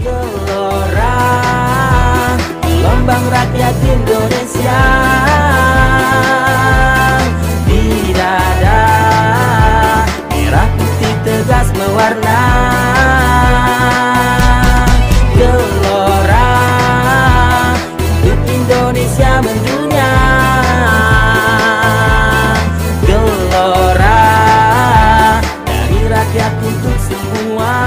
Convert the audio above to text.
Gelora Lombang Rakyat Indonesia. Di dada Merah putih tegas mewarna. Gelora Untuk Indonesia mendunia. Gelora Dari rakyat untuk semua.